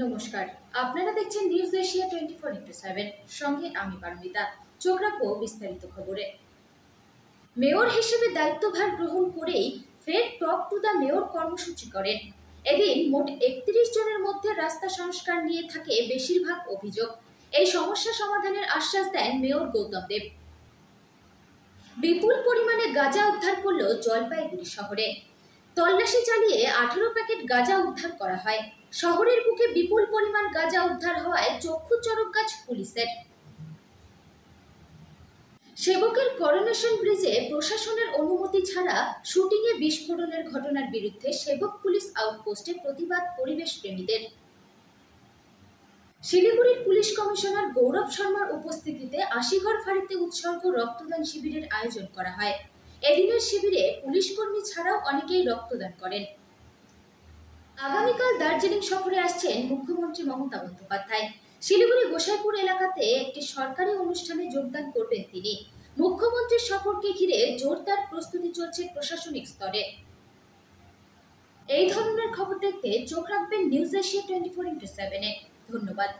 নমস্কার। আপনারা দেখছেন news Asia twenty four into seven সঙ্গে আমি পারমিতা। চোখ রাখব বিস্তারিত খবরে। মেয়র হিসেবে দায়িত্বভার গ্রহণ করেই ফের টক টু দ্য মেয়র কর্মসূচি করেন। এদিন মোট একত্রিশ জনের মধ্যে রাস্তা সংস্কার নিয়ে থাকে বেশিরভাগ অভিযোগ। এই সমস্যা সমাধানের আশ্বাস দেন মেয়র গৌতম দেব। বিপুল পরিমাণে গাঁজা উদ্ধার করল জলপাইগুড়ি শহরে। তল্লাশি চালিয়ে আঠেরো প্যাকেট গাঁজা উদ্ধার করা হয়। শহরের বুকে বিপুল পরিমাণ গাঁজা উদ্ধার হওয়ায় চক্ষু চরক গাছ পুলিশের। সেবকের করোনেশন ব্রিজে প্রশাসনের অনুমতি ছাড়া শুটিংয়ে বিস্ফোরণের ঘটনার বিরুদ্ধে সেবক পুলিশ আউটপোস্টে প্রতিবাদ পরিবেশ প্রেমীদের। শিলিগুড়ির পুলিশ কমিশনার গৌরব শর্মার উপস্থিতিতে আশিঘর ফাঁড়িতে উৎসর্গ রক্তদান শিবিরের আয়োজন করা হয়। এদিনের শিবিরে পুলিশ কর্মী ছাড়াও অনেকেই রক্তদান করেন। আগামীকাল দার্জিলিং সফরে আসছেন মুখ্যমন্ত্রী মমতা বন্দ্যোপাধ্যায়। শিলিগুড়ি গোসাইপুর এলাকাতে একটি সরকারি অনুষ্ঠানে যোগদান করবেন তিনি। মুখ্যমন্ত্রীর সফরকে ঘিরে জোরদার প্রস্তুতি চলছে প্রশাসনিক স্তরে। এই ধরনের খবর দেখতে চোখ রাখবেন news Asia twenty four into সেভেনে। ধন্যবাদ।